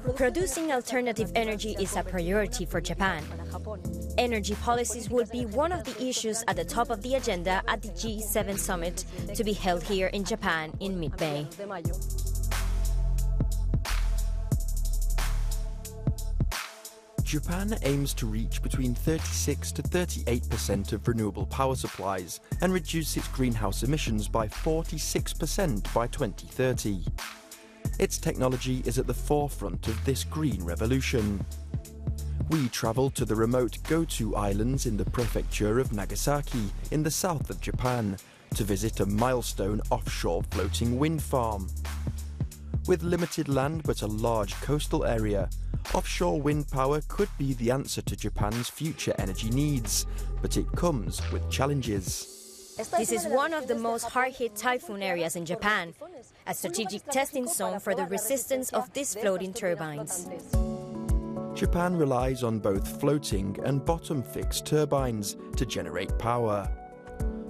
Producing alternative energy is a priority for Japan. Energy policies will be one of the issues at the top of the agenda at the G7 summit to be held here in Japan in mid-May. Japan aims to reach between 36 to 38% of renewable power supplies and reduce its greenhouse emissions by 46% by 2030. Its technology is at the forefront of this green revolution. We travelled to the remote Goto Islands in the prefecture of Nagasaki in the south of Japan to visit a milestone offshore floating wind farm. With limited land but a large coastal area, offshore wind power could be the answer to Japan's future energy needs, but it comes with challenges. This is one of the most hard-hit typhoon areas in Japan, a strategic testing zone for the resistance of these floating turbines. Japan relies on both floating and bottom-fixed turbines to generate power.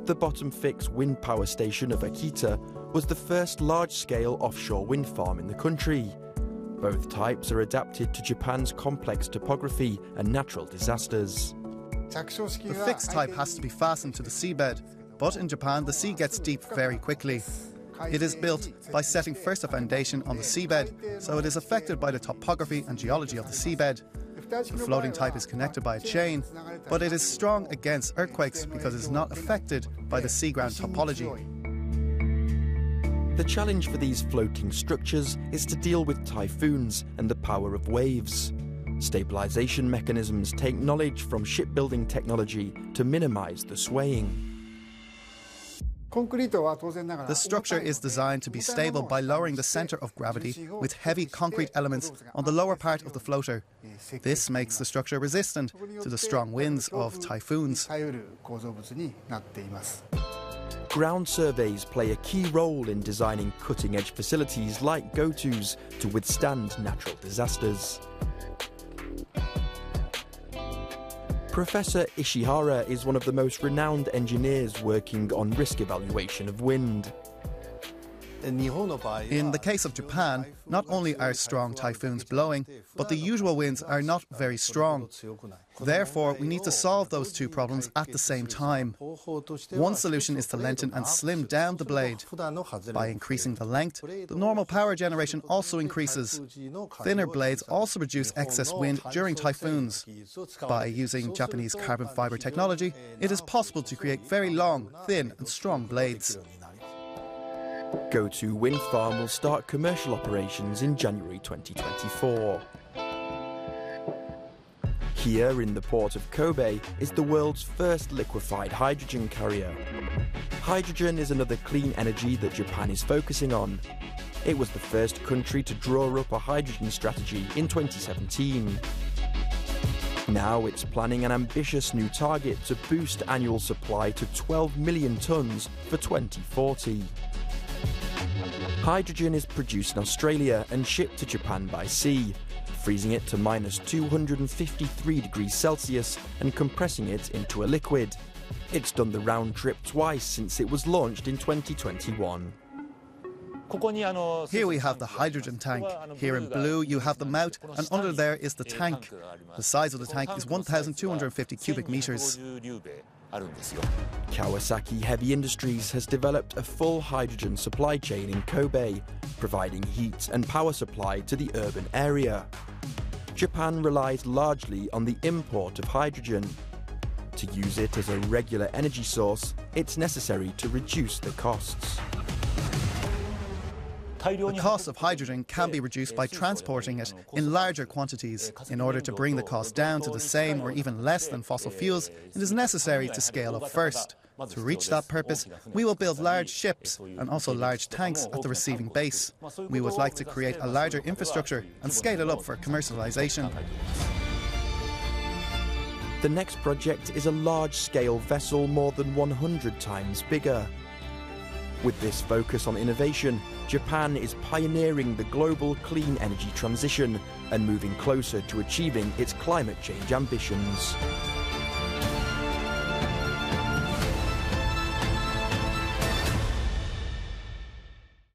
The bottom-fixed wind power station of Akita was the first large-scale offshore wind farm in the country. Both types are adapted to Japan's complex topography and natural disasters. The fixed type has to be fastened to the seabed, but in Japan the sea gets deep very quickly. It is built by setting first a foundation on the seabed, so it is affected by the topography and geology of the seabed. The floating type is connected by a chain, but it is strong against earthquakes because it is not affected by the seaground topology. The challenge for these floating structures is to deal with typhoons and the power of waves. Stabilization mechanisms take knowledge from shipbuilding technology to minimize the swaying. The structure is designed to be stable by lowering the center of gravity with heavy concrete elements on the lower part of the floater. This makes the structure resistant to the strong winds of typhoons. Ground surveys play a key role in designing cutting-edge facilities like GOTO's to withstand natural disasters. Professor Ishihara is one of the most renowned engineers working on risk evaluation of wind. In the case of Japan, not only are strong typhoons blowing, but the usual winds are not very strong. Therefore, we need to solve those two problems at the same time. One solution is to lengthen and slim down the blade. By increasing the length, the normal power generation also increases. Thinner blades also reduce excess wind during typhoons. By using Japanese carbon fiber technology, it is possible to create very long, thin, and strong blades. Goto Wind Farm will start commercial operations in January 2024. Here in the port of Kobe is the world's first liquefied hydrogen carrier. Hydrogen is another clean energy that Japan is focusing on. It was the first country to draw up a hydrogen strategy in 2017. Now it's planning an ambitious new target to boost annual supply to 12 million tonnes for 2040. Hydrogen is produced in Australia and shipped to Japan by sea, freezing it to minus 253 degrees Celsius and compressing it into a liquid. It's done the round trip twice since it was launched in 2021. Here we have the hydrogen tank. Here in blue you have the mount, and under there is the tank. The size of the tank is 1,250 cubic meters. Kawasaki Heavy Industries has developed a full hydrogen supply chain in Kobe, providing heat and power supply to the urban area. Japan relies largely on the import of hydrogen. To use it as a regular energy source, it's necessary to reduce the costs. The cost of hydrogen can be reduced by transporting it in larger quantities. In order to bring the cost down to the same or even less than fossil fuels, it is necessary to scale up first. To reach that purpose, we will build large ships and also large tanks at the receiving base. We would like to create a larger infrastructure and scale it up for commercialization. The next project is a large-scale vessel more than 100 times bigger. With this focus on innovation, Japan is pioneering the global clean energy transition and moving closer to achieving its climate change ambitions.